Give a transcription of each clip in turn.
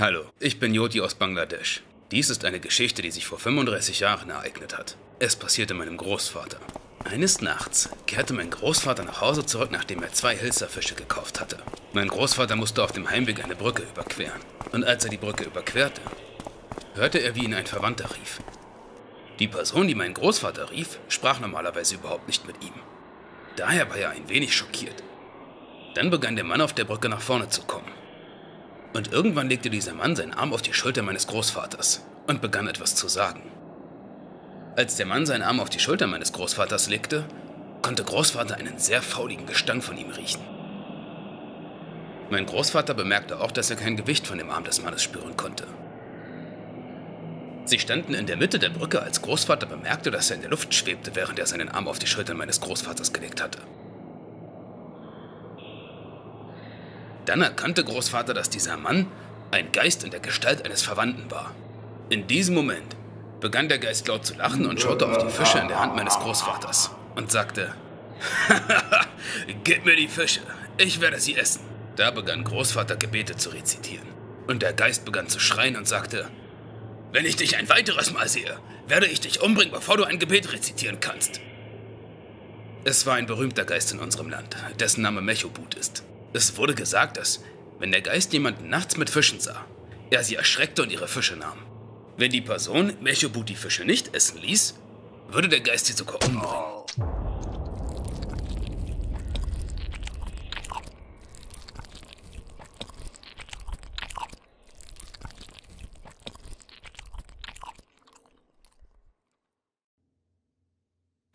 Hallo, ich bin Joti aus Bangladesch. Dies ist eine Geschichte, die sich vor 35 Jahren ereignet hat. Es passierte meinem Großvater. Eines Nachts kehrte mein Großvater nach Hause zurück, nachdem er zwei Hilserfische gekauft hatte. Mein Großvater musste auf dem Heimweg eine Brücke überqueren. Und als er die Brücke überquerte, hörte er, wie ihn ein Verwandter rief. Die Person, die meinen Großvater rief, sprach normalerweise überhaupt nicht mit ihm. Daher war er ein wenig schockiert. Dann begann der Mann auf der Brücke nach vorne zu kommen. Und irgendwann legte dieser Mann seinen Arm auf die Schulter meines Großvaters und begann etwas zu sagen. Als der Mann seinen Arm auf die Schulter meines Großvaters legte, konnte Großvater einen sehr fauligen Gestank von ihm riechen. Mein Großvater bemerkte auch, dass er kein Gewicht von dem Arm des Mannes spüren konnte. Sie standen in der Mitte der Brücke, als Großvater bemerkte, dass er in der Luft schwebte, während er seinen Arm auf die Schultern meines Großvaters gelegt hatte. Dann erkannte Großvater, dass dieser Mann ein Geist in der Gestalt eines Verwandten war. In diesem Moment begann der Geist laut zu lachen und schaute auf die Fische in der Hand meines Großvaters und sagte, Gib mir die Fische, ich werde sie essen. Da begann Großvater Gebete zu rezitieren. Und der Geist begann zu schreien und sagte, Wenn ich dich ein weiteres Mal sehe, werde ich dich umbringen, bevor du ein Gebet rezitieren kannst. Es war ein berühmter Geist in unserem Land, dessen Name Mechobut ist. Es wurde gesagt, dass, wenn der Geist jemanden nachts mit Fischen sah, er sie erschreckte und ihre Fische nahm. Wenn die Person Mechobut die Fische nicht essen ließ, würde der Geist sie sogar umbringen.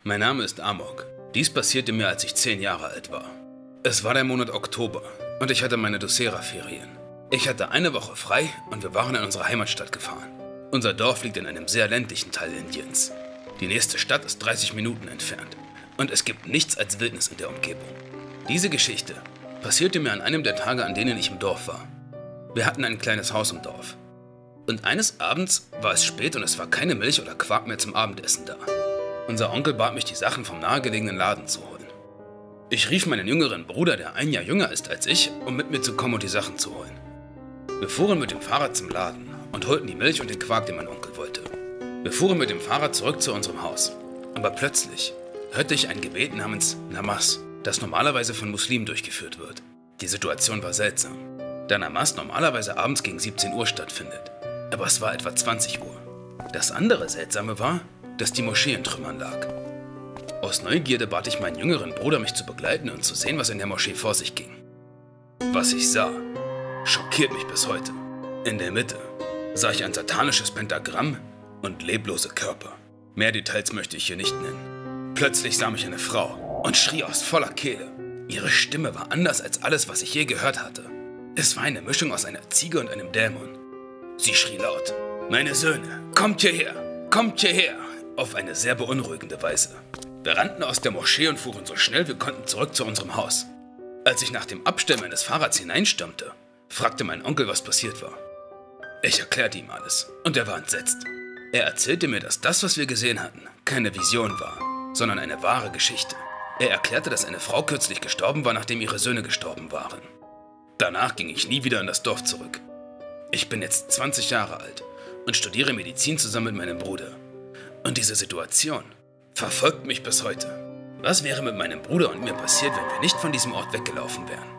Mein Name ist Amok. Dies passierte mir, als ich zehn Jahre alt war. Es war der Monat Oktober und ich hatte meine Docera-Ferien. Ich hatte eine Woche frei und wir waren in unsere Heimatstadt gefahren. Unser Dorf liegt in einem sehr ländlichen Teil Indiens. Die nächste Stadt ist 30 Minuten entfernt und es gibt nichts als Wildnis in der Umgebung. Diese Geschichte passierte mir an einem der Tage, an denen ich im Dorf war. Wir hatten ein kleines Haus im Dorf. Und eines Abends war es spät und es war keine Milch oder Quark mehr zum Abendessen da. Unser Onkel bat mich, die Sachen vom nahegelegenen Laden zu holen. Ich rief meinen jüngeren Bruder, der ein Jahr jünger ist als ich, um mit mir zu kommen und die Sachen zu holen. Wir fuhren mit dem Fahrrad zum Laden und holten die Milch und den Quark, den mein Onkel wollte. Wir fuhren mit dem Fahrrad zurück zu unserem Haus. Aber plötzlich hörte ich ein Gebet namens Namas, das normalerweise von Muslimen durchgeführt wird. Die Situation war seltsam, da Namas normalerweise abends gegen 17 Uhr stattfindet. Aber es war etwa 20 Uhr. Das andere Seltsame war, dass die Moschee in Trümmern lag. Aus Neugierde bat ich meinen jüngeren Bruder, mich zu begleiten und zu sehen, was in der Moschee vor sich ging. Was ich sah, schockiert mich bis heute. In der Mitte sah ich ein satanisches Pentagramm und leblose Körper. Mehr Details möchte ich hier nicht nennen. Plötzlich sah mich eine Frau und schrie aus voller Kehle. Ihre Stimme war anders als alles, was ich je gehört hatte. Es war eine Mischung aus einer Ziege und einem Dämon. Sie schrie laut, meine Söhne, kommt hierher, kommt hierher, auf eine sehr beunruhigende Weise. Wir rannten aus der Moschee und fuhren so schnell wir konnten zurück zu unserem Haus. Als ich nach dem Abstellen meines Fahrrads hineinstürmte, fragte mein Onkel, was passiert war. Ich erklärte ihm alles und er war entsetzt. Er erzählte mir, dass das, was wir gesehen hatten, keine Vision war, sondern eine wahre Geschichte. Er erklärte, dass eine Frau kürzlich gestorben war, nachdem ihre Söhne gestorben waren. Danach ging ich nie wieder in das Dorf zurück. Ich bin jetzt 20 Jahre alt und studiere Medizin zusammen mit meinem Bruder. Und diese Situation verfolgt mich bis heute. Was wäre mit meinem Bruder und mir passiert, wenn wir nicht von diesem Ort weggelaufen wären?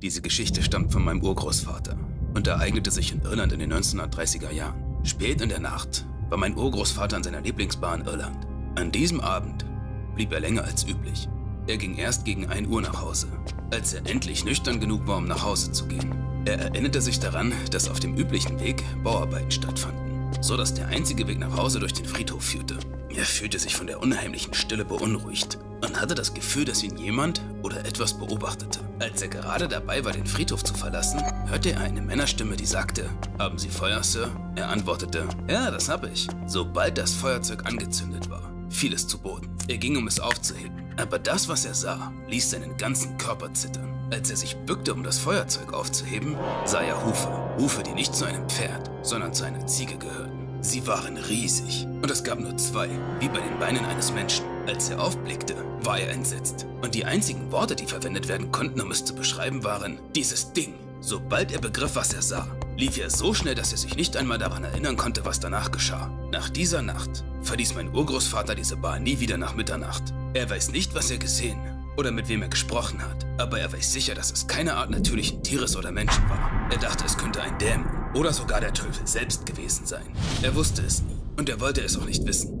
Diese Geschichte stammt von meinem Urgroßvater und ereignete sich in Irland in den 1930er Jahren. Spät in der Nacht war mein Urgroßvater an seiner Lieblingsbar in Irland. An diesem Abend blieb er länger als üblich. Er ging erst gegen 1 Uhr nach Hause, als er endlich nüchtern genug war, um nach Hause zu gehen. Er erinnerte sich daran, dass auf dem üblichen Weg Bauarbeiten stattfanden, so dass der einzige Weg nach Hause durch den Friedhof führte. Er fühlte sich von der unheimlichen Stille beunruhigt und hatte das Gefühl, dass ihn jemand oder etwas beobachtete. Als er gerade dabei war, den Friedhof zu verlassen, hörte er eine Männerstimme, die sagte, Haben Sie Feuer, Sir? Er antwortete, Ja, das habe ich. Sobald das Feuerzeug angezündet war, fiel es zu Boden. Er ging, um es aufzuheben. Aber das, was er sah, ließ seinen ganzen Körper zittern. Als er sich bückte, um das Feuerzeug aufzuheben, sah er Hufe. Hufe, die nicht zu einem Pferd, sondern zu einer Ziege gehörten. Sie waren riesig und es gab nur zwei, wie bei den Beinen eines Menschen. Als er aufblickte, war er entsetzt. Und die einzigen Worte, die verwendet werden konnten, um es zu beschreiben, waren dieses Ding. Sobald er begriff, was er sah, lief er so schnell, dass er sich nicht einmal daran erinnern konnte, was danach geschah. Nach dieser Nacht verließ mein Urgroßvater diese Bar nie wieder nach Mitternacht. Er weiß nicht, was er gesehen oder mit wem er gesprochen hat, aber er weiß sicher, dass es keine Art natürlichen Tieres oder Menschen war. Er dachte, es könnte ein Dämon oder sogar der Teufel selbst gewesen sein. Er wusste es nie und er wollte es auch nicht wissen.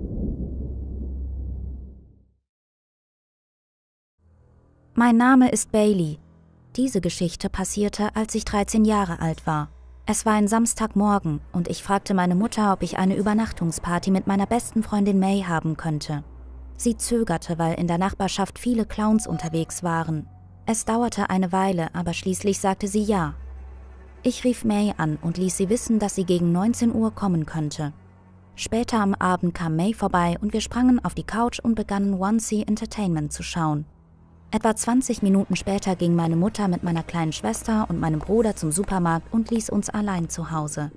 Mein Name ist Bailey. Diese Geschichte passierte, als ich 13 Jahre alt war. Es war ein Samstagmorgen und ich fragte meine Mutter, ob ich eine Übernachtungsparty mit meiner besten Freundin May haben könnte. Sie zögerte, weil in der Nachbarschaft viele Clowns unterwegs waren. Es dauerte eine Weile, aber schließlich sagte sie ja. Ich rief May an und ließ sie wissen, dass sie gegen 19 Uhr kommen könnte. Später am Abend kam May vorbei und wir sprangen auf die Couch und begannen One Sea Entertainment zu schauen. Etwa 20 Minuten später ging meine Mutter mit meiner kleinen Schwester und meinem Bruder zum Supermarkt und ließ uns allein zu Hause.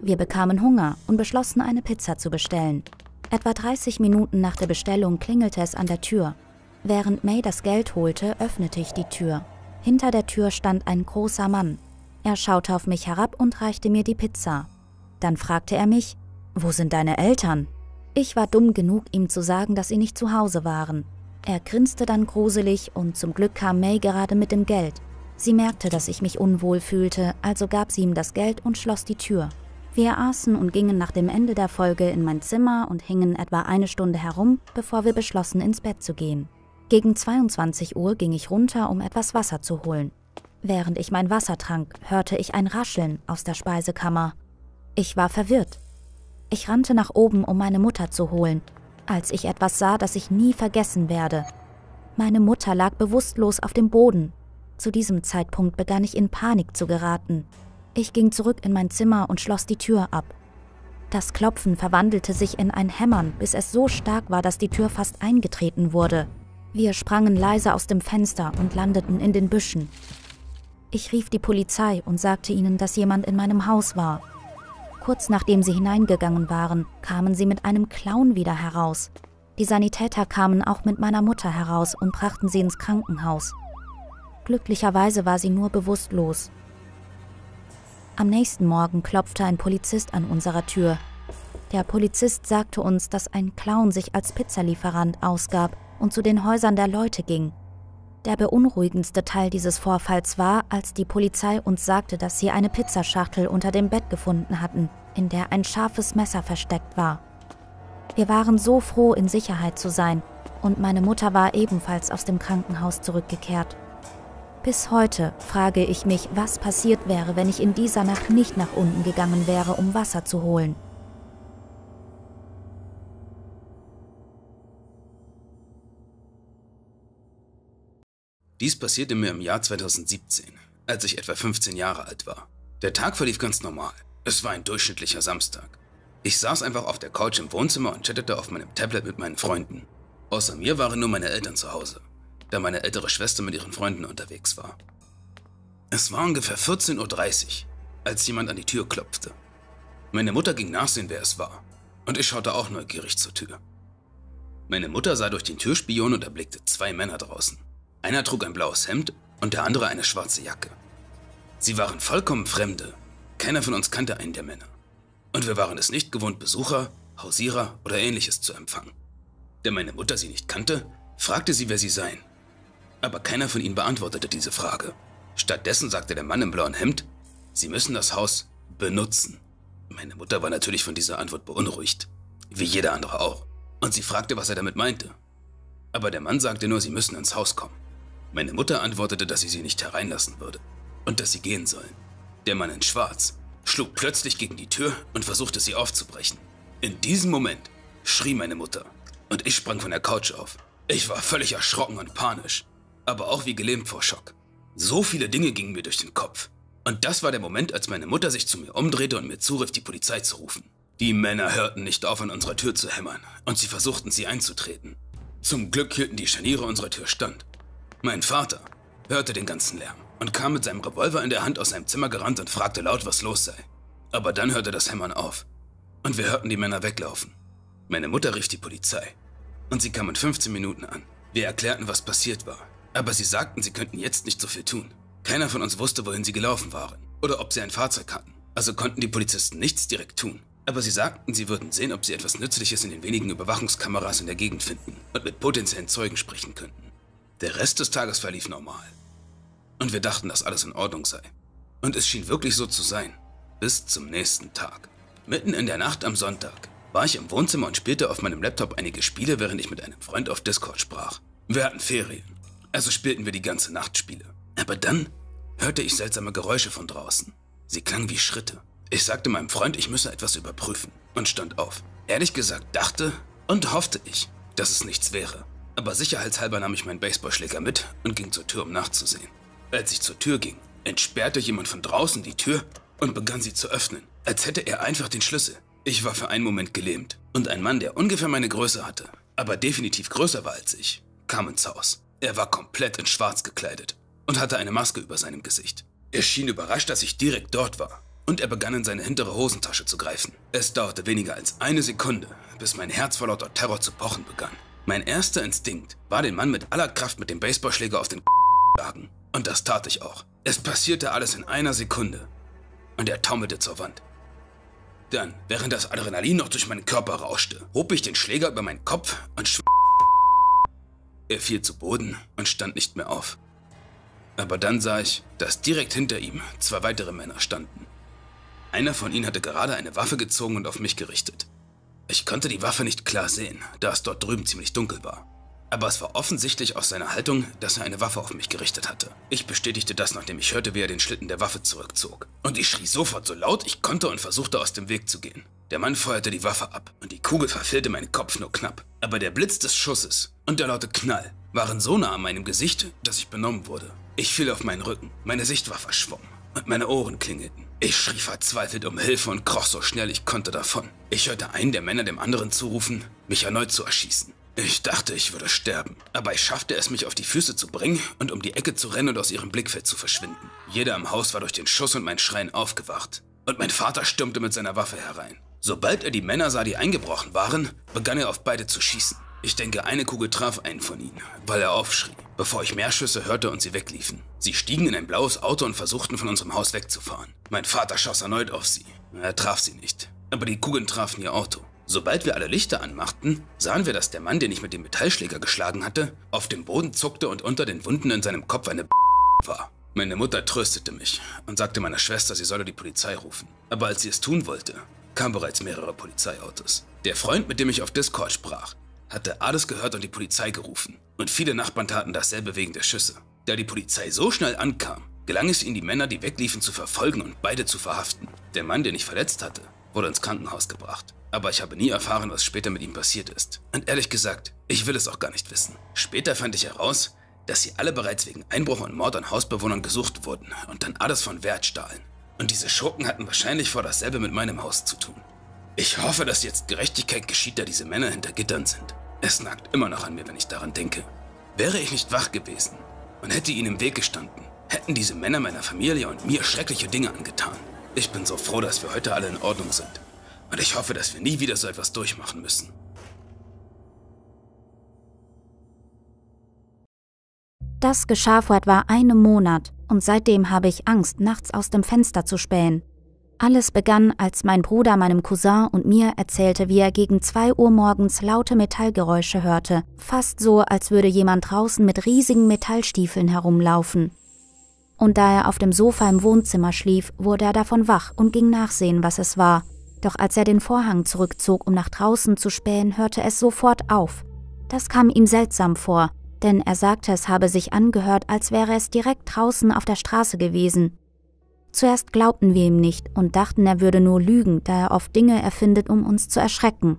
Wir bekamen Hunger und beschlossen, eine Pizza zu bestellen. Etwa 30 Minuten nach der Bestellung klingelte es an der Tür. Während May das Geld holte, öffnete ich die Tür. Hinter der Tür stand ein großer Mann. Er schaute auf mich herab und reichte mir die Pizza. Dann fragte er mich, wo sind deine Eltern? Ich war dumm genug, ihm zu sagen, dass sie nicht zu Hause waren. Er grinste dann gruselig und zum Glück kam May gerade mit dem Geld. Sie merkte, dass ich mich unwohl fühlte, also gab sie ihm das Geld und schloss die Tür. Wir aßen und gingen nach dem Ende der Folge in mein Zimmer und hingen etwa eine Stunde herum, bevor wir beschlossen, ins Bett zu gehen. Gegen 22 Uhr ging ich runter, um etwas Wasser zu holen. Während ich mein Wasser trank, hörte ich ein Rascheln aus der Speisekammer. Ich war verwirrt. Ich rannte nach oben, um meine Mutter zu holen, als ich etwas sah, das ich nie vergessen werde. Meine Mutter lag bewusstlos auf dem Boden. Zu diesem Zeitpunkt begann ich in Panik zu geraten. Ich ging zurück in mein Zimmer und schloss die Tür ab. Das Klopfen verwandelte sich in ein Hämmern, bis es so stark war, dass die Tür fast eingetreten wurde. Wir sprangen leise aus dem Fenster und landeten in den Büschen. Ich rief die Polizei und sagte ihnen, dass jemand in meinem Haus war. Kurz nachdem sie hineingegangen waren, kamen sie mit einem Clown wieder heraus. Die Sanitäter kamen auch mit meiner Mutter heraus und brachten sie ins Krankenhaus. Glücklicherweise war sie nur bewusstlos. Am nächsten Morgen klopfte ein Polizist an unserer Tür. Der Polizist sagte uns, dass ein Clown sich als Pizzalieferant ausgab und zu den Häusern der Leute ging. Der beunruhigendste Teil dieses Vorfalls war, als die Polizei uns sagte, dass sie eine Pizzaschachtel unter dem Bett gefunden hatten, in der ein scharfes Messer versteckt war. Wir waren so froh, in Sicherheit zu sein, und meine Mutter war ebenfalls aus dem Krankenhaus zurückgekehrt. Bis heute frage ich mich, was passiert wäre, wenn ich in dieser Nacht nicht nach unten gegangen wäre, um Wasser zu holen. Dies passierte mir im Jahr 2017, als ich etwa 15 Jahre alt war. Der Tag verlief ganz normal. Es war ein durchschnittlicher Samstag. Ich saß einfach auf der Couch im Wohnzimmer und chattete auf meinem Tablet mit meinen Freunden. Außer mir waren nur meine Eltern zu Hause da meine ältere Schwester mit ihren Freunden unterwegs war. Es war ungefähr 14.30 Uhr, als jemand an die Tür klopfte. Meine Mutter ging nachsehen, wer es war, und ich schaute auch neugierig zur Tür. Meine Mutter sah durch den Türspion und erblickte zwei Männer draußen. Einer trug ein blaues Hemd und der andere eine schwarze Jacke. Sie waren vollkommen Fremde. Keiner von uns kannte einen der Männer. Und wir waren es nicht gewohnt, Besucher, Hausierer oder ähnliches zu empfangen. Da meine Mutter sie nicht kannte, fragte sie, wer sie seien aber keiner von ihnen beantwortete diese Frage. Stattdessen sagte der Mann im blauen Hemd, Sie müssen das Haus benutzen. Meine Mutter war natürlich von dieser Antwort beunruhigt, wie jeder andere auch, und sie fragte, was er damit meinte. Aber der Mann sagte nur, sie müssen ins Haus kommen. Meine Mutter antwortete, dass sie sie nicht hereinlassen würde und dass sie gehen sollen. Der Mann in Schwarz schlug plötzlich gegen die Tür und versuchte sie aufzubrechen. In diesem Moment schrie meine Mutter und ich sprang von der Couch auf. Ich war völlig erschrocken und panisch aber auch wie gelähmt vor Schock. So viele Dinge gingen mir durch den Kopf. Und das war der Moment, als meine Mutter sich zu mir umdrehte und mir zurief, die Polizei zu rufen. Die Männer hörten nicht auf, an unserer Tür zu hämmern, und sie versuchten, sie einzutreten. Zum Glück hielten die Scharniere unserer Tür stand. Mein Vater hörte den ganzen Lärm und kam mit seinem Revolver in der Hand aus seinem Zimmer gerannt und fragte laut, was los sei. Aber dann hörte das Hämmern auf. und wir hörten die Männer weglaufen. Meine Mutter rief die Polizei und sie kam in 15 Minuten an. Wir erklärten, was passiert war, aber sie sagten, sie könnten jetzt nicht so viel tun. Keiner von uns wusste, wohin sie gelaufen waren oder ob sie ein Fahrzeug hatten, also konnten die Polizisten nichts direkt tun. Aber sie sagten, sie würden sehen, ob sie etwas Nützliches in den wenigen Überwachungskameras in der Gegend finden und mit potenziellen Zeugen sprechen könnten. Der Rest des Tages verlief normal. Und wir dachten, dass alles in Ordnung sei. Und es schien wirklich so zu sein. Bis zum nächsten Tag. Mitten in der Nacht am Sonntag war ich im Wohnzimmer und spielte auf meinem Laptop einige Spiele, während ich mit einem Freund auf Discord sprach. Wir hatten Ferien, also spielten wir die ganze Nacht Spiele. Aber dann hörte ich seltsame Geräusche von draußen. Sie klangen wie Schritte. Ich sagte meinem Freund, ich müsse etwas überprüfen und stand auf. Ehrlich gesagt dachte und hoffte ich, dass es nichts wäre. Aber sicherheitshalber nahm ich meinen Baseballschläger mit und ging zur Tür, um nachzusehen. Als ich zur Tür ging, entsperrte jemand von draußen die Tür und begann sie zu öffnen, als hätte er einfach den Schlüssel. Ich war für einen Moment gelähmt und ein Mann, der ungefähr meine Größe hatte, aber definitiv größer war als ich, kam ins Haus. Er war komplett in Schwarz gekleidet und hatte eine Maske über seinem Gesicht. Er schien überrascht, dass ich direkt dort war und er begann in seine hintere Hosentasche zu greifen. Es dauerte weniger als eine Sekunde, bis mein Herz vor lauter Terror zu pochen begann. Mein erster Instinkt war, den Mann mit aller Kraft mit dem Baseballschläger auf den schlagen. Und das tat ich auch. Es passierte alles in einer Sekunde. Und er taumelte zur Wand. Dann, während das Adrenalin noch durch meinen Körper rauschte, hob ich den Schläger über meinen Kopf und schw Er fiel zu Boden und stand nicht mehr auf. Aber dann sah ich, dass direkt hinter ihm zwei weitere Männer standen. Einer von ihnen hatte gerade eine Waffe gezogen und auf mich gerichtet. Ich konnte die Waffe nicht klar sehen, da es dort drüben ziemlich dunkel war. Aber es war offensichtlich aus seiner Haltung, dass er eine Waffe auf mich gerichtet hatte. Ich bestätigte das, nachdem ich hörte, wie er den Schlitten der Waffe zurückzog. Und ich schrie sofort so laut ich konnte und versuchte aus dem Weg zu gehen. Der Mann feuerte die Waffe ab und die Kugel verfehlte meinen Kopf nur knapp. Aber der Blitz des Schusses und der laute Knall waren so nah an meinem Gesicht, dass ich benommen wurde. Ich fiel auf meinen Rücken, meine Sicht war verschwommen und meine Ohren klingelten. Ich schrie verzweifelt um Hilfe und kroch so schnell ich konnte davon. Ich hörte einen der Männer dem anderen zurufen, mich erneut zu erschießen. Ich dachte, ich würde sterben, aber ich schaffte es, mich auf die Füße zu bringen und um die Ecke zu rennen und aus ihrem Blickfeld zu verschwinden. Jeder im Haus war durch den Schuss und mein Schreien aufgewacht. Und mein Vater stürmte mit seiner Waffe herein. Sobald er die Männer sah, die eingebrochen waren, begann er auf beide zu schießen. Ich denke, eine Kugel traf einen von ihnen, weil er aufschrie, bevor ich mehr Schüsse hörte und sie wegliefen. Sie stiegen in ein blaues Auto und versuchten von unserem Haus wegzufahren. Mein Vater schoss erneut auf sie. Er traf sie nicht, aber die Kugeln trafen ihr Auto. Sobald wir alle Lichter anmachten, sahen wir, dass der Mann, den ich mit dem Metallschläger geschlagen hatte, auf dem Boden zuckte und unter den Wunden in seinem Kopf eine war. Meine Mutter tröstete mich und sagte meiner Schwester, sie solle die Polizei rufen. Aber als sie es tun wollte, kamen bereits mehrere Polizeiautos. Der Freund, mit dem ich auf Discord sprach, hatte alles gehört und die Polizei gerufen. Und viele Nachbarn taten dasselbe wegen der Schüsse. Da die Polizei so schnell ankam, gelang es ihnen, die Männer, die wegliefen, zu verfolgen und beide zu verhaften. Der Mann, den ich verletzt hatte, wurde ins Krankenhaus gebracht. Aber ich habe nie erfahren, was später mit ihm passiert ist. Und ehrlich gesagt, ich will es auch gar nicht wissen. Später fand ich heraus, dass sie alle bereits wegen Einbruch und Mord an Hausbewohnern gesucht wurden und dann alles von Wert stahlen. Und diese Schurken hatten wahrscheinlich vor dasselbe mit meinem Haus zu tun. Ich hoffe, dass jetzt Gerechtigkeit geschieht, da diese Männer hinter Gittern sind. Es nagt immer noch an mir, wenn ich daran denke. Wäre ich nicht wach gewesen und hätte ihnen im Weg gestanden, hätten diese Männer meiner Familie und mir schreckliche Dinge angetan. Ich bin so froh, dass wir heute alle in Ordnung sind. Und ich hoffe, dass wir nie wieder so etwas durchmachen müssen. Das geschah vor etwa einem Monat und seitdem habe ich Angst, nachts aus dem Fenster zu spähen. Alles begann, als mein Bruder meinem Cousin und mir erzählte, wie er gegen zwei Uhr morgens laute Metallgeräusche hörte, fast so, als würde jemand draußen mit riesigen Metallstiefeln herumlaufen. Und da er auf dem Sofa im Wohnzimmer schlief, wurde er davon wach und ging nachsehen, was es war. Doch als er den Vorhang zurückzog, um nach draußen zu spähen, hörte es sofort auf. Das kam ihm seltsam vor, denn er sagte, es habe sich angehört, als wäre es direkt draußen auf der Straße gewesen. Zuerst glaubten wir ihm nicht und dachten, er würde nur lügen, da er oft Dinge erfindet, um uns zu erschrecken.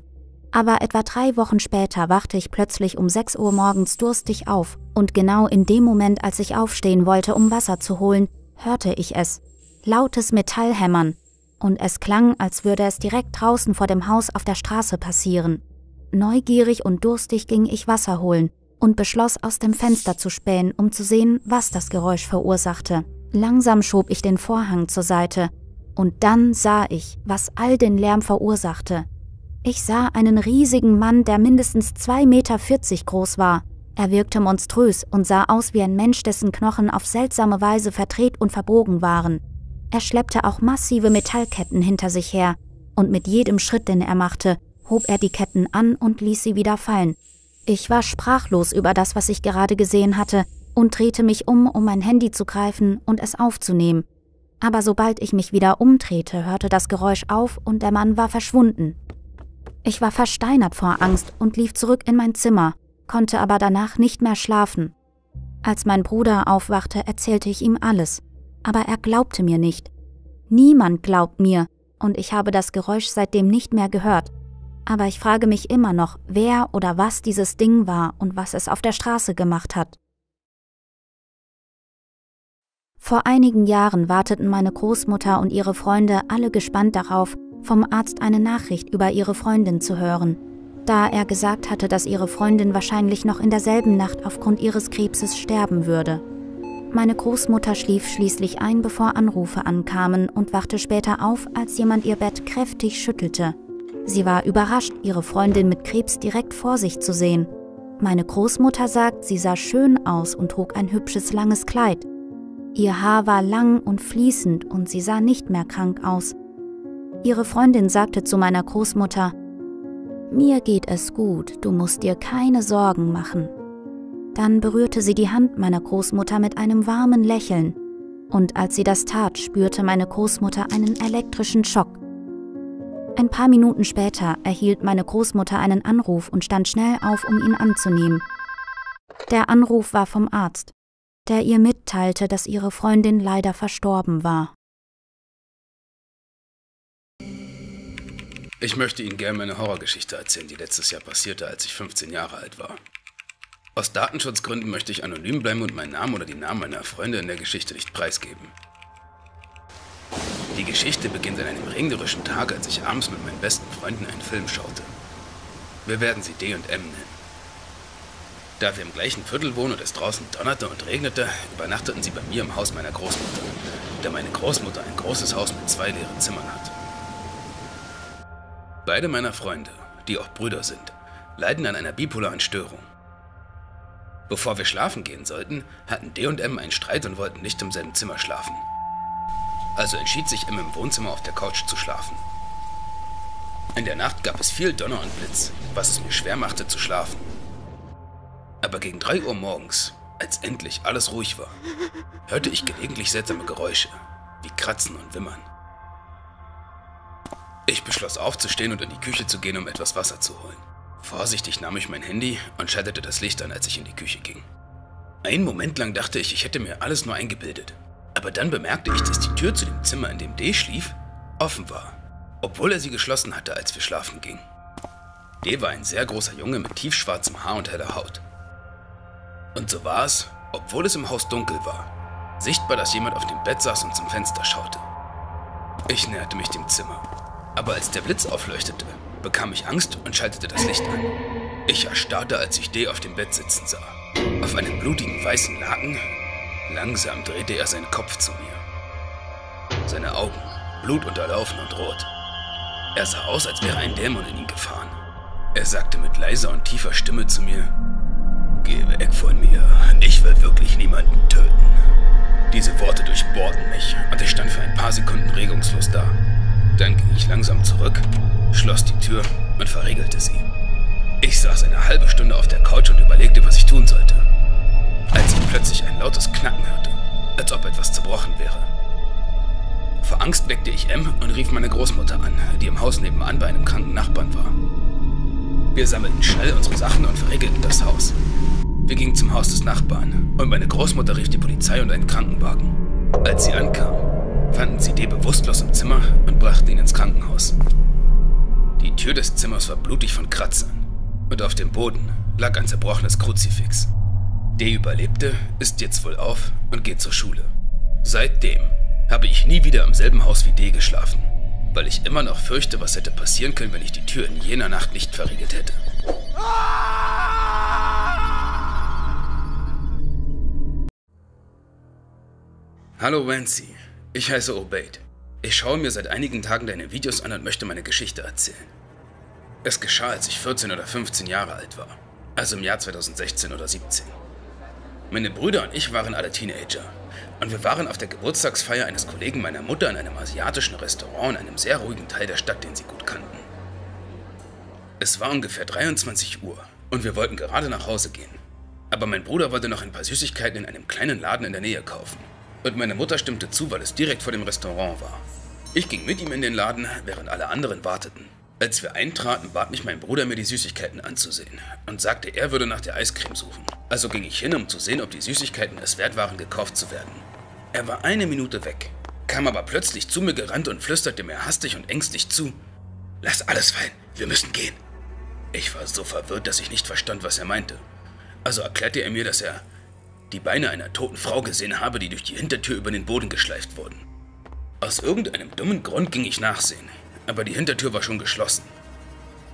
Aber etwa drei Wochen später wachte ich plötzlich um 6 Uhr morgens durstig auf und genau in dem Moment, als ich aufstehen wollte, um Wasser zu holen, hörte ich es. Lautes Metallhämmern. Und es klang, als würde es direkt draußen vor dem Haus auf der Straße passieren. Neugierig und durstig ging ich Wasser holen und beschloss, aus dem Fenster zu spähen, um zu sehen, was das Geräusch verursachte. Langsam schob ich den Vorhang zur Seite, Und dann sah ich, was all den Lärm verursachte. Ich sah einen riesigen Mann, der mindestens 2,40 Meter groß war. Er wirkte monströs und sah aus wie ein Mensch, dessen Knochen auf seltsame Weise verdreht und verbogen waren. Er schleppte auch massive Metallketten hinter sich her, und mit jedem Schritt, den er machte, hob er die Ketten an und ließ sie wieder fallen. Ich war sprachlos über das, was ich gerade gesehen hatte, und drehte mich um, um mein Handy zu greifen und es aufzunehmen. Aber sobald ich mich wieder umdrehte, hörte das Geräusch auf und der Mann war verschwunden. Ich war versteinert vor Angst und lief zurück in mein Zimmer, konnte aber danach nicht mehr schlafen. Als mein Bruder aufwachte, erzählte ich ihm alles, aber er glaubte mir nicht. Niemand glaubt mir, und ich habe das Geräusch seitdem nicht mehr gehört. Aber ich frage mich immer noch, wer oder was dieses Ding war und was es auf der Straße gemacht hat. Vor einigen Jahren warteten meine Großmutter und ihre Freunde alle gespannt darauf, vom Arzt eine Nachricht über ihre Freundin zu hören, da er gesagt hatte, dass ihre Freundin wahrscheinlich noch in derselben Nacht aufgrund ihres Krebses sterben würde. Meine Großmutter schlief schließlich ein, bevor Anrufe ankamen und wachte später auf, als jemand ihr Bett kräftig schüttelte. Sie war überrascht, ihre Freundin mit Krebs direkt vor sich zu sehen. Meine Großmutter sagt, sie sah schön aus und trug ein hübsches langes Kleid. Ihr Haar war lang und fließend und sie sah nicht mehr krank aus. Ihre Freundin sagte zu meiner Großmutter, Mir geht es gut, du musst dir keine Sorgen machen. Dann berührte sie die Hand meiner Großmutter mit einem warmen Lächeln, und als sie das tat, spürte meine Großmutter einen elektrischen Schock. Ein paar Minuten später erhielt meine Großmutter einen Anruf und stand schnell auf, um ihn anzunehmen. Der Anruf war vom Arzt der ihr mitteilte, dass ihre Freundin leider verstorben war. Ich möchte Ihnen gerne meine Horrorgeschichte erzählen, die letztes Jahr passierte, als ich 15 Jahre alt war. Aus Datenschutzgründen möchte ich anonym bleiben und meinen Namen oder die Namen meiner Freunde in der Geschichte nicht preisgeben. Die Geschichte beginnt an einem regnerischen Tag, als ich abends mit meinen besten Freunden einen Film schaute. Wir werden sie D und M nennen. Da wir im gleichen Viertel wohnen und es draußen donnerte und regnete, übernachteten sie bei mir im Haus meiner Großmutter, da meine Großmutter ein großes Haus mit zwei leeren Zimmern hat. Beide meiner Freunde, die auch Brüder sind, leiden an einer bipolaren Störung. Bevor wir schlafen gehen sollten, hatten D und M einen Streit und wollten nicht im selben Zimmer schlafen. Also entschied sich M im Wohnzimmer auf der Couch zu schlafen. In der Nacht gab es viel Donner und Blitz, was es mir schwer machte zu schlafen. Aber gegen 3 Uhr morgens, als endlich alles ruhig war, hörte ich gelegentlich seltsame Geräusche, wie Kratzen und Wimmern. Ich beschloss aufzustehen und in die Küche zu gehen, um etwas Wasser zu holen. Vorsichtig nahm ich mein Handy und schaltete das Licht an, als ich in die Küche ging. Einen Moment lang dachte ich, ich hätte mir alles nur eingebildet. Aber dann bemerkte ich, dass die Tür zu dem Zimmer, in dem D schlief, offen war, obwohl er sie geschlossen hatte, als wir schlafen gingen. D war ein sehr großer Junge mit tiefschwarzem Haar und heller Haut. Und so war es, obwohl es im Haus dunkel war, sichtbar, dass jemand auf dem Bett saß und zum Fenster schaute. Ich näherte mich dem Zimmer, aber als der Blitz aufleuchtete, bekam ich Angst und schaltete das Licht an. Ich erstarrte, als ich D auf dem Bett sitzen sah. Auf einem blutigen weißen Laken. Langsam drehte er seinen Kopf zu mir. Seine Augen, blutunterlaufen und rot. Er sah aus, als wäre ein Dämon in ihn gefahren. Er sagte mit leiser und tiefer Stimme zu mir, Geh weg von mir. Ich will wirklich niemanden töten. Diese Worte durchbohrten mich und ich stand für ein paar Sekunden regungslos da. Dann ging ich langsam zurück, schloss die Tür und verriegelte sie. Ich saß eine halbe Stunde auf der Couch und überlegte, was ich tun sollte. Als ich plötzlich ein lautes Knacken hörte, als ob etwas zerbrochen wäre. Vor Angst weckte ich M und rief meine Großmutter an, die im Haus nebenan bei einem kranken Nachbarn war. Wir sammelten schnell unsere Sachen und verriegelten das Haus. Wir gingen zum Haus des Nachbarn und meine Großmutter rief die Polizei und einen Krankenwagen. Als sie ankam, fanden sie D bewusstlos im Zimmer und brachten ihn ins Krankenhaus. Die Tür des Zimmers war blutig von Kratzern und auf dem Boden lag ein zerbrochenes Kruzifix. D überlebte, ist jetzt wohl auf und geht zur Schule. Seitdem habe ich nie wieder im selben Haus wie D geschlafen, weil ich immer noch fürchte, was hätte passieren können, wenn ich die Tür in jener Nacht nicht verriegelt hätte. Hallo Wancy, ich heiße Obeid. Ich schaue mir seit einigen Tagen deine Videos an und möchte meine Geschichte erzählen. Es geschah, als ich 14 oder 15 Jahre alt war. Also im Jahr 2016 oder 17. Meine Brüder und ich waren alle Teenager. Und wir waren auf der Geburtstagsfeier eines Kollegen meiner Mutter in einem asiatischen Restaurant in einem sehr ruhigen Teil der Stadt, den sie gut kannten. Es war ungefähr 23 Uhr und wir wollten gerade nach Hause gehen. Aber mein Bruder wollte noch ein paar Süßigkeiten in einem kleinen Laden in der Nähe kaufen. Und meine Mutter stimmte zu, weil es direkt vor dem Restaurant war. Ich ging mit ihm in den Laden, während alle anderen warteten. Als wir eintraten, bat mich mein Bruder, mir die Süßigkeiten anzusehen und sagte, er würde nach der Eiscreme suchen. Also ging ich hin, um zu sehen, ob die Süßigkeiten es wert waren, gekauft zu werden. Er war eine Minute weg, kam aber plötzlich zu mir gerannt und flüsterte mir hastig und ängstlich zu. Lass alles fallen, wir müssen gehen. Ich war so verwirrt, dass ich nicht verstand, was er meinte. Also erklärte er mir, dass er die Beine einer toten Frau gesehen habe, die durch die Hintertür über den Boden geschleift wurden. Aus irgendeinem dummen Grund ging ich nachsehen, aber die Hintertür war schon geschlossen.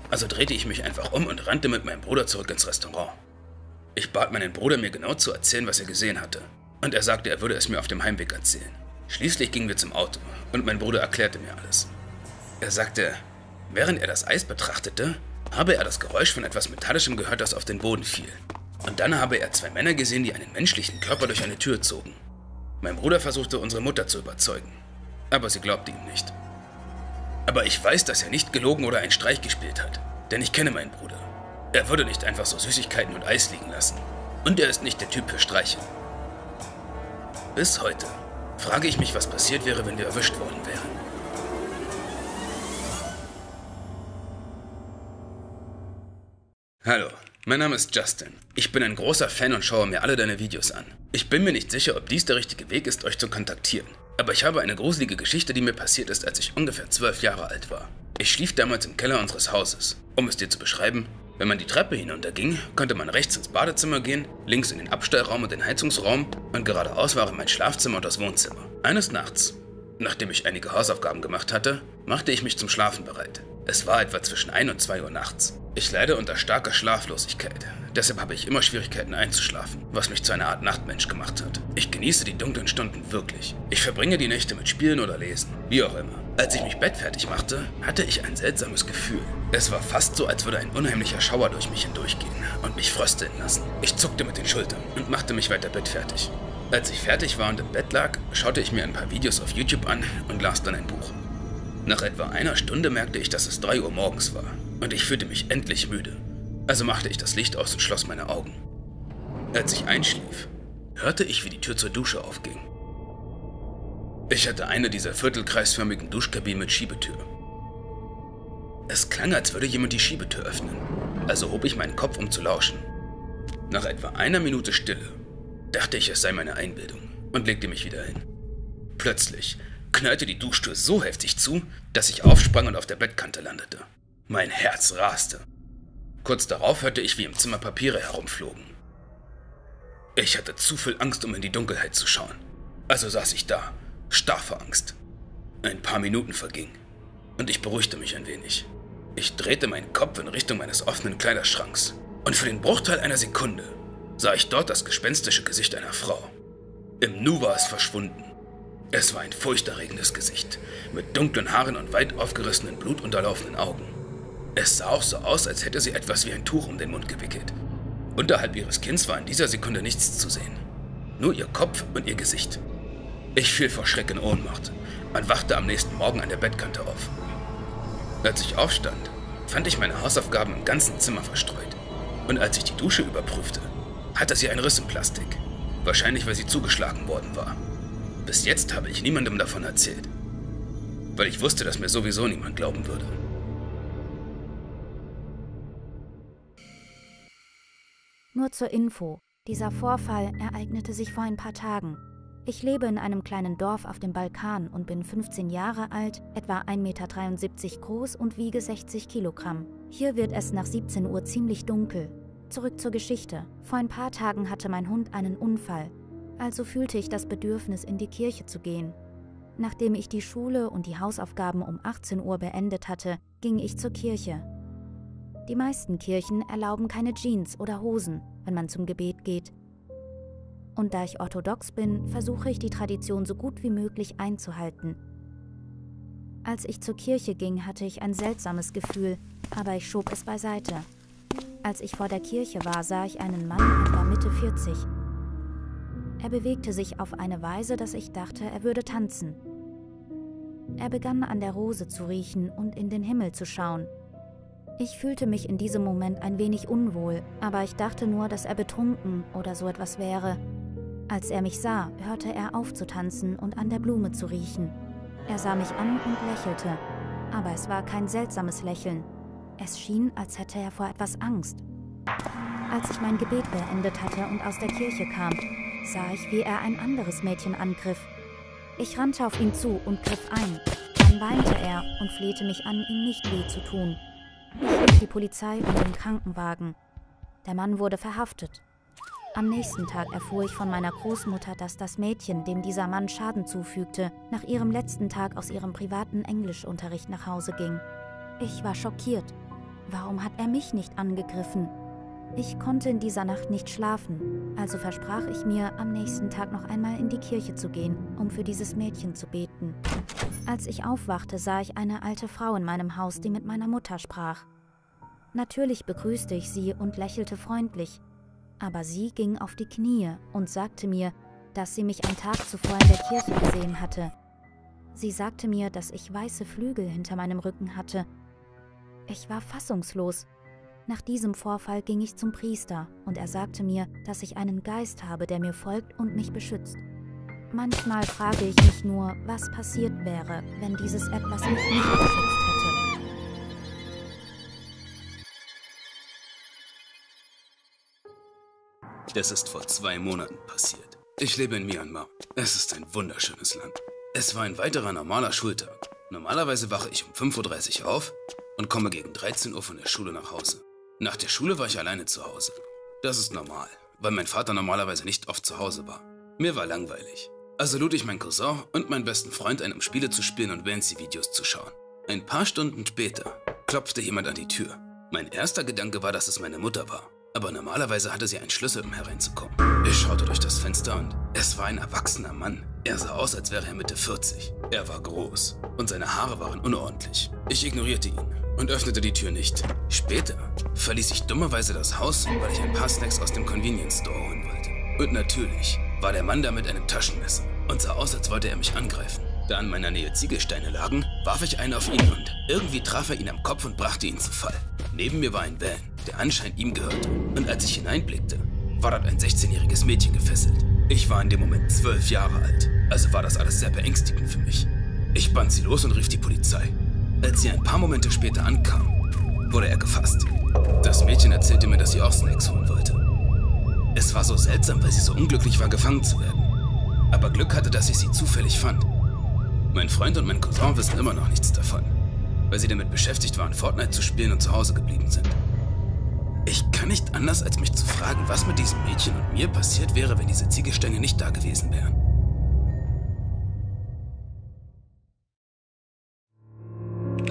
Also drehte ich mich einfach um und rannte mit meinem Bruder zurück ins Restaurant. Ich bat meinen Bruder, mir genau zu erzählen, was er gesehen hatte, und er sagte, er würde es mir auf dem Heimweg erzählen. Schließlich gingen wir zum Auto, und mein Bruder erklärte mir alles. Er sagte, während er das Eis betrachtete, habe er das Geräusch von etwas Metallischem gehört, das auf den Boden fiel. Und dann habe er zwei Männer gesehen, die einen menschlichen Körper durch eine Tür zogen. Mein Bruder versuchte unsere Mutter zu überzeugen aber sie glaubte ihm nicht. Aber ich weiß, dass er nicht gelogen oder einen Streich gespielt hat, denn ich kenne meinen Bruder. Er würde nicht einfach so Süßigkeiten und Eis liegen lassen. Und er ist nicht der Typ für Streiche. Bis heute frage ich mich, was passiert wäre, wenn wir erwischt worden wären. Hallo, mein Name ist Justin. Ich bin ein großer Fan und schaue mir alle deine Videos an. Ich bin mir nicht sicher, ob dies der richtige Weg ist, euch zu kontaktieren. Aber ich habe eine gruselige Geschichte, die mir passiert ist, als ich ungefähr zwölf Jahre alt war. Ich schlief damals im Keller unseres Hauses. Um es dir zu beschreiben, wenn man die Treppe hinunterging, konnte man rechts ins Badezimmer gehen, links in den Abstellraum und den Heizungsraum und geradeaus waren mein Schlafzimmer und das Wohnzimmer. Eines Nachts, nachdem ich einige Hausaufgaben gemacht hatte, machte ich mich zum Schlafen bereit. Es war etwa zwischen 1 und 2 Uhr nachts. Ich leide unter starker Schlaflosigkeit. Deshalb habe ich immer Schwierigkeiten einzuschlafen, was mich zu einer Art Nachtmensch gemacht hat. Ich genieße die dunklen Stunden wirklich. Ich verbringe die Nächte mit Spielen oder Lesen, wie auch immer. Als ich mich bettfertig machte, hatte ich ein seltsames Gefühl. Es war fast so, als würde ein unheimlicher Schauer durch mich hindurchgehen und mich frösteln lassen. Ich zuckte mit den Schultern und machte mich weiter bettfertig. Als ich fertig war und im Bett lag, schaute ich mir ein paar Videos auf YouTube an und las dann ein Buch. Nach etwa einer Stunde merkte ich, dass es 3 Uhr morgens war und ich fühlte mich endlich müde. Also machte ich das Licht aus und schloss meine Augen. Als ich einschlief, hörte ich, wie die Tür zur Dusche aufging. Ich hatte eine dieser viertelkreisförmigen Duschkabinen mit Schiebetür. Es klang, als würde jemand die Schiebetür öffnen, also hob ich meinen Kopf, um zu lauschen. Nach etwa einer Minute Stille dachte ich, es sei meine Einbildung und legte mich wieder hin. Plötzlich knallte die Duschtür so heftig zu, dass ich aufsprang und auf der Bettkante landete. Mein Herz raste. Kurz darauf hörte ich, wie im Zimmer Papiere herumflogen. Ich hatte zu viel Angst, um in die Dunkelheit zu schauen. Also saß ich da, starr vor Angst. Ein paar Minuten vergingen und ich beruhigte mich ein wenig. Ich drehte meinen Kopf in Richtung meines offenen Kleiderschranks und für den Bruchteil einer Sekunde sah ich dort das gespenstische Gesicht einer Frau. Im Nu war es verschwunden. Es war ein furchterregendes Gesicht, mit dunklen Haaren und weit aufgerissenen, blutunterlaufenden Augen. Es sah auch so aus, als hätte sie etwas wie ein Tuch um den Mund gewickelt. Unterhalb ihres Kinns war in dieser Sekunde nichts zu sehen. Nur ihr Kopf und ihr Gesicht. Ich fiel vor Schreck in Ohnmacht und wachte am nächsten Morgen an der Bettkante auf. Als ich aufstand, fand ich meine Hausaufgaben im ganzen Zimmer verstreut. Und als ich die Dusche überprüfte, hatte sie einen Riss im Plastik. Wahrscheinlich, weil sie zugeschlagen worden war. Bis jetzt habe ich niemandem davon erzählt. Weil ich wusste, dass mir sowieso niemand glauben würde. Nur zur Info, dieser Vorfall ereignete sich vor ein paar Tagen. Ich lebe in einem kleinen Dorf auf dem Balkan und bin 15 Jahre alt, etwa 1,73 Meter groß und wiege 60 Kilogramm. Hier wird es nach 17 Uhr ziemlich dunkel. Zurück zur Geschichte. Vor ein paar Tagen hatte mein Hund einen Unfall. Also fühlte ich das Bedürfnis, in die Kirche zu gehen. Nachdem ich die Schule und die Hausaufgaben um 18 Uhr beendet hatte, ging ich zur Kirche. Die meisten Kirchen erlauben keine Jeans oder Hosen, wenn man zum Gebet geht. Und da ich orthodox bin, versuche ich die Tradition so gut wie möglich einzuhalten. Als ich zur Kirche ging, hatte ich ein seltsames Gefühl, aber ich schob es beiseite. Als ich vor der Kirche war, sah ich einen Mann etwa Mitte 40. Er bewegte sich auf eine Weise, dass ich dachte, er würde tanzen. Er begann an der Rose zu riechen und in den Himmel zu schauen. Ich fühlte mich in diesem Moment ein wenig unwohl, aber ich dachte nur, dass er betrunken oder so etwas wäre. Als er mich sah, hörte er auf zu tanzen und an der Blume zu riechen. Er sah mich an und lächelte, aber es war kein seltsames Lächeln. Es schien, als hätte er vor etwas Angst. Als ich mein Gebet beendet hatte und aus der Kirche kam, sah ich, wie er ein anderes Mädchen angriff. Ich rannte auf ihn zu und griff ein. Dann weinte er und flehte mich an, ihm nicht weh zu tun. Ich rief die Polizei und den Krankenwagen. Der Mann wurde verhaftet. Am nächsten Tag erfuhr ich von meiner Großmutter, dass das Mädchen, dem dieser Mann Schaden zufügte, nach ihrem letzten Tag aus ihrem privaten Englischunterricht nach Hause ging. Ich war schockiert. Warum hat er mich nicht angegriffen? Ich konnte in dieser Nacht nicht schlafen, also versprach ich mir, am nächsten Tag noch einmal in die Kirche zu gehen, um für dieses Mädchen zu beten. Als ich aufwachte, sah ich eine alte Frau in meinem Haus, die mit meiner Mutter sprach. Natürlich begrüßte ich sie und lächelte freundlich, aber sie ging auf die Knie und sagte mir, dass sie mich einen Tag zuvor in der Kirche gesehen hatte. Sie sagte mir, dass ich weiße Flügel hinter meinem Rücken hatte. Ich war fassungslos. Nach diesem Vorfall ging ich zum Priester und er sagte mir, dass ich einen Geist habe, der mir folgt und mich beschützt. Manchmal frage ich mich nur, was passiert wäre, wenn dieses etwas mich nicht beschützt hätte. Das ist vor zwei Monaten passiert. Ich lebe in Myanmar. Es ist ein wunderschönes Land. Es war ein weiterer normaler Schultag. Normalerweise wache ich um 5.30 Uhr auf und komme gegen 13 Uhr von der Schule nach Hause. Nach der Schule war ich alleine zu Hause. Das ist normal, weil mein Vater normalerweise nicht oft zu Hause war. Mir war langweilig. Also lud ich meinen Cousin und meinen besten Freund ein, um Spiele zu spielen und Vancy-Videos zu schauen. Ein paar Stunden später klopfte jemand an die Tür. Mein erster Gedanke war, dass es meine Mutter war aber normalerweise hatte sie einen Schlüssel, um hereinzukommen. Ich schaute durch das Fenster und es war ein erwachsener Mann. Er sah aus, als wäre er Mitte 40. Er war groß und seine Haare waren unordentlich. Ich ignorierte ihn und öffnete die Tür nicht. Später verließ ich dummerweise das Haus, weil ich ein paar Snacks aus dem Convenience Store holen wollte. Und natürlich war der Mann da mit einem Taschenmesser und sah aus, als wollte er mich angreifen. Da an meiner Nähe Ziegelsteine lagen, warf ich einen auf ihn und irgendwie traf er ihn am Kopf und brachte ihn zu Fall. Neben mir war ein Van, der anscheinend ihm gehörte. Und als ich hineinblickte, war dort ein 16-jähriges Mädchen gefesselt. Ich war in dem Moment zwölf Jahre alt, also war das alles sehr beängstigend für mich. Ich band sie los und rief die Polizei. Als sie ein paar Momente später ankam, wurde er gefasst. Das Mädchen erzählte mir, dass sie auch Snacks holen wollte. Es war so seltsam, weil sie so unglücklich war, gefangen zu werden. Aber Glück hatte, dass ich sie zufällig fand. Mein Freund und mein Cousin wissen immer noch nichts davon weil sie damit beschäftigt waren, Fortnite zu spielen und zu Hause geblieben sind. Ich kann nicht anders, als mich zu fragen, was mit diesem Mädchen und mir passiert wäre, wenn diese Ziegelsteine nicht da gewesen wären.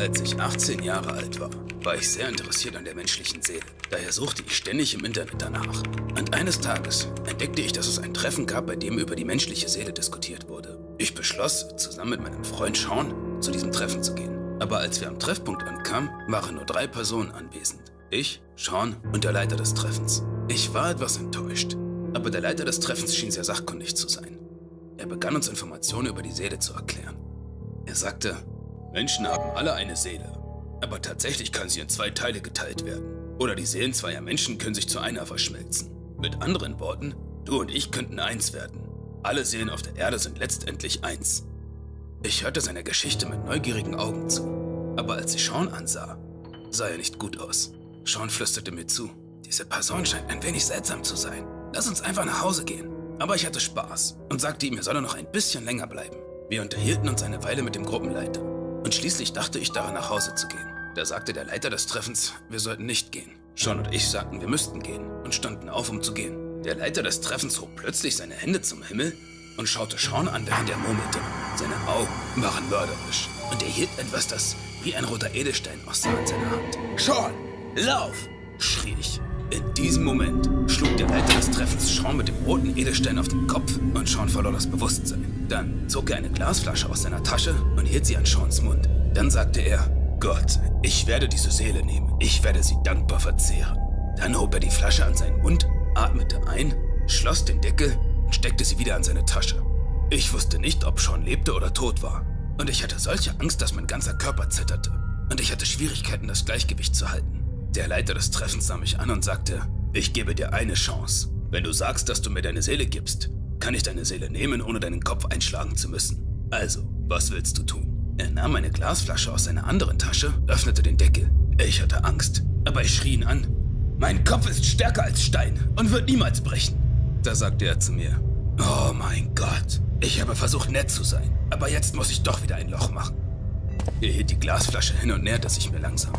Als ich 18 Jahre alt war, war ich sehr interessiert an der menschlichen Seele. Daher suchte ich ständig im Internet danach. Und eines Tages entdeckte ich, dass es ein Treffen gab, bei dem über die menschliche Seele diskutiert wurde. Ich beschloss, zusammen mit meinem Freund Sean zu diesem Treffen zu gehen. Aber als wir am Treffpunkt ankamen, waren nur drei Personen anwesend. Ich, Sean und der Leiter des Treffens. Ich war etwas enttäuscht, aber der Leiter des Treffens schien sehr sachkundig zu sein. Er begann uns Informationen über die Seele zu erklären. Er sagte, Menschen haben alle eine Seele, aber tatsächlich kann sie in zwei Teile geteilt werden. Oder die Seelen zweier Menschen können sich zu einer verschmelzen. Mit anderen Worten, du und ich könnten eins werden. Alle Seelen auf der Erde sind letztendlich eins. Ich hörte seiner Geschichte mit neugierigen Augen zu, aber als ich Sean ansah, sah er nicht gut aus. Sean flüsterte mir zu. Diese Person scheint ein wenig seltsam zu sein. Lass uns einfach nach Hause gehen. Aber ich hatte Spaß und sagte ihm, er solle noch ein bisschen länger bleiben. Wir unterhielten uns eine Weile mit dem Gruppenleiter. Und schließlich dachte ich daran, nach Hause zu gehen. Da sagte der Leiter des Treffens, wir sollten nicht gehen. Sean und ich sagten, wir müssten gehen und standen auf, um zu gehen. Der Leiter des Treffens hob plötzlich seine Hände zum Himmel und schaute Sean an, während er murmelte. Seine Augen waren mörderisch und er hielt etwas, das wie ein roter Edelstein aussah in seiner Hand. Sean, lauf! schrie ich. In diesem Moment schlug der Leiter des Treffens Sean mit dem roten Edelstein auf den Kopf und Sean verlor das Bewusstsein. Dann zog er eine Glasflasche aus seiner Tasche und hielt sie an Seans Mund. Dann sagte er, Gott, ich werde diese Seele nehmen. Ich werde sie dankbar verzehren. Dann hob er die Flasche an seinen Mund, atmete ein, schloss den Deckel und steckte sie wieder an seine Tasche. Ich wusste nicht, ob Sean lebte oder tot war. Und ich hatte solche Angst, dass mein ganzer Körper zitterte. Und ich hatte Schwierigkeiten, das Gleichgewicht zu halten. Der Leiter des Treffens sah mich an und sagte, ich gebe dir eine Chance. Wenn du sagst, dass du mir deine Seele gibst, kann ich deine Seele nehmen, ohne deinen Kopf einschlagen zu müssen. Also, was willst du tun? Er nahm eine Glasflasche aus seiner anderen Tasche, öffnete den Deckel. Ich hatte Angst, aber ich schrie ihn an. Mein Kopf ist stärker als Stein und wird niemals brechen. Da sagte er zu mir, oh mein Gott, ich habe versucht nett zu sein, aber jetzt muss ich doch wieder ein Loch machen. Er hielt die Glasflasche hin und näherte sich mir langsam.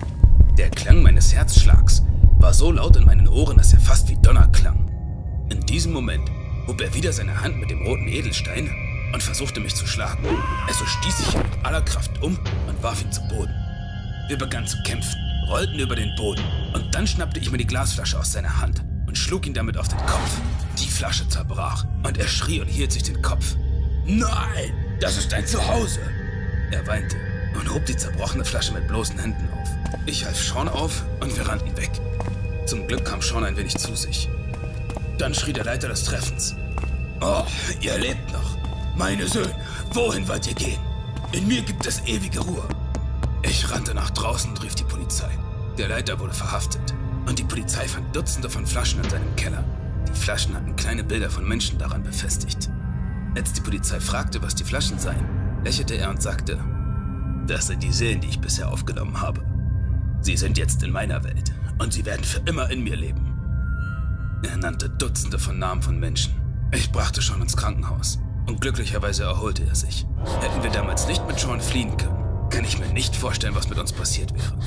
Der Klang meines Herzschlags war so laut in meinen Ohren, dass er fast wie Donner klang. In diesem Moment hob er wieder seine Hand mit dem roten Edelstein und versuchte mich zu schlagen. Also stieß ich ihn mit aller Kraft um und warf ihn zu Boden. Wir begannen zu kämpfen, rollten über den Boden und dann schnappte ich mir die Glasflasche aus seiner Hand und schlug ihn damit auf den Kopf. Die Flasche zerbrach und er schrie und hielt sich den Kopf. Nein, das ist dein Zuhause! Er weinte und hob die zerbrochene Flasche mit bloßen Händen auf. Ich half Sean auf und wir rannten weg. Zum Glück kam Sean ein wenig zu sich. Dann schrie der Leiter des Treffens. Oh, ihr lebt noch. Meine Söhne, wohin wollt ihr gehen? In mir gibt es ewige Ruhe. Ich rannte nach draußen und rief die Polizei. Der Leiter wurde verhaftet und die Polizei fand Dutzende von Flaschen in seinem Keller. Die Flaschen hatten kleine Bilder von Menschen daran befestigt. Als die Polizei fragte, was die Flaschen seien, lächelte er und sagte, das sind die Seelen, die ich bisher aufgenommen habe. Sie sind jetzt in meiner Welt und sie werden für immer in mir leben. Er nannte Dutzende von Namen von Menschen. Ich brachte Sean ins Krankenhaus und glücklicherweise erholte er sich. Hätten wir damals nicht mit Sean fliehen können, kann ich mir nicht vorstellen, was mit uns passiert wäre.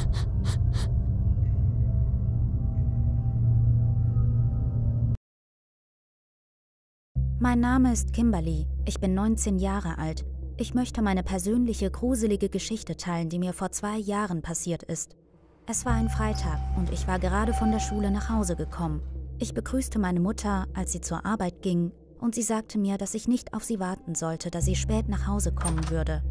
Mein Name ist Kimberly. Ich bin 19 Jahre alt. Ich möchte meine persönliche, gruselige Geschichte teilen, die mir vor zwei Jahren passiert ist. Es war ein Freitag und ich war gerade von der Schule nach Hause gekommen. Ich begrüßte meine Mutter, als sie zur Arbeit ging, und sie sagte mir, dass ich nicht auf sie warten sollte, da sie spät nach Hause kommen würde.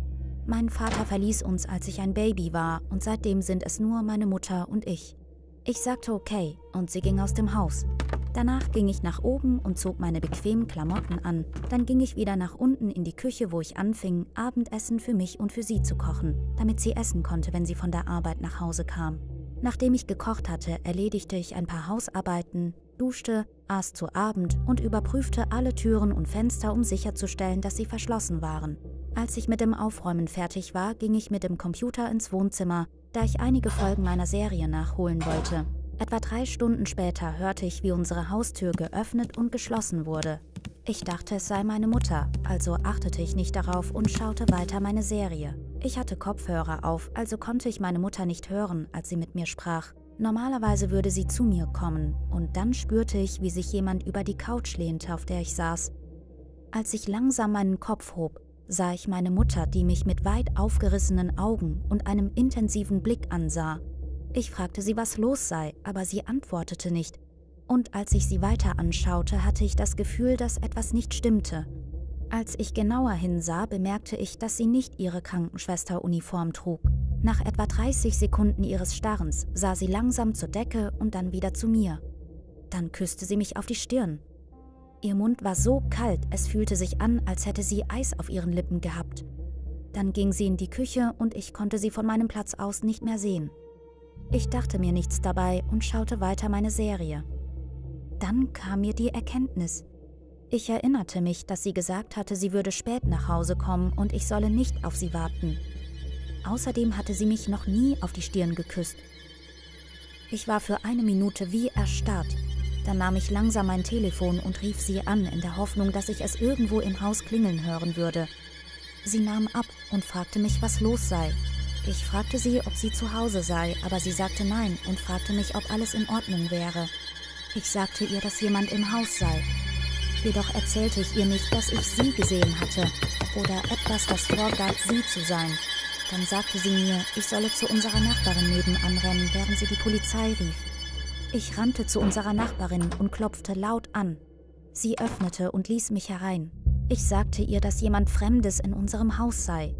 Mein Vater verließ uns, als ich ein Baby war, und seitdem sind es nur meine Mutter und ich. Ich sagte okay, und sie ging aus dem Haus. Danach ging ich nach oben und zog meine bequemen Klamotten an. Dann ging ich wieder nach unten in die Küche, wo ich anfing, Abendessen für mich und für sie zu kochen, damit sie essen konnte, wenn sie von der Arbeit nach Hause kam. Nachdem ich gekocht hatte, erledigte ich ein paar Hausarbeiten, duschte, aß zu Abend und überprüfte alle Türen und Fenster, um sicherzustellen, dass sie verschlossen waren. Als ich mit dem Aufräumen fertig war, ging ich mit dem Computer ins Wohnzimmer, da ich einige Folgen meiner Serie nachholen wollte. Etwa drei Stunden später hörte ich, wie unsere Haustür geöffnet und geschlossen wurde. Ich dachte, es sei meine Mutter, also achtete ich nicht darauf und schaute weiter meine Serie. Ich hatte Kopfhörer auf, also konnte ich meine Mutter nicht hören, als sie mit mir sprach. Normalerweise würde sie zu mir kommen, und dann spürte ich, wie sich jemand über die Couch lehnte, auf der ich saß. Als ich langsam meinen Kopf hob, sah ich meine Mutter, die mich mit weit aufgerissenen Augen und einem intensiven Blick ansah. Ich fragte sie, was los sei, aber sie antwortete nicht. Und als ich sie weiter anschaute, hatte ich das Gefühl, dass etwas nicht stimmte. Als ich genauer hinsah, bemerkte ich, dass sie nicht ihre Krankenschwesteruniform trug. Nach etwa 30 Sekunden ihres Starrens sah sie langsam zur Decke und dann wieder zu mir. Dann küsste sie mich auf die Stirn. Ihr Mund war so kalt, es fühlte sich an, als hätte sie Eis auf ihren Lippen gehabt. Dann ging sie in die Küche und ich konnte sie von meinem Platz aus nicht mehr sehen. Ich dachte mir nichts dabei und schaute weiter meine Serie. Dann kam mir die Erkenntnis. Ich erinnerte mich, dass sie gesagt hatte, sie würde spät nach Hause kommen und ich solle nicht auf sie warten. Außerdem hatte sie mich noch nie auf die Stirn geküsst. Ich war für eine Minute wie erstarrt. Dann nahm ich langsam mein Telefon und rief sie an, in der Hoffnung, dass ich es irgendwo im Haus klingeln hören würde. Sie nahm ab und fragte mich, was los sei. Ich fragte sie, ob sie zu Hause sei, aber sie sagte nein und fragte mich, ob alles in Ordnung wäre. Ich sagte ihr, dass jemand im Haus sei. Jedoch erzählte ich ihr nicht, dass ich sie gesehen hatte oder etwas, das vorgab, sie zu sein. Dann sagte sie mir, ich solle zu unserer Nachbarin nebenan rennen, während sie die Polizei rief. Ich rannte zu unserer Nachbarin und klopfte laut an. Sie öffnete und ließ mich herein. Ich sagte ihr, dass jemand Fremdes in unserem Haus sei.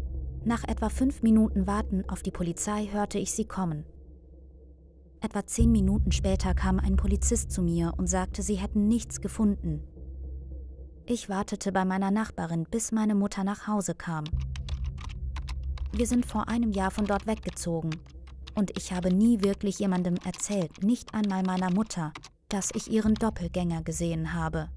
Nach etwa fünf Minuten Warten auf die Polizei hörte ich sie kommen. Etwa zehn Minuten später kam ein Polizist zu mir und sagte, sie hätten nichts gefunden. Ich wartete bei meiner Nachbarin, bis meine Mutter nach Hause kam. Wir sind vor einem Jahr von dort weggezogen und ich habe nie wirklich jemandem erzählt, nicht einmal meiner Mutter, dass ich ihren Doppelgänger gesehen habe.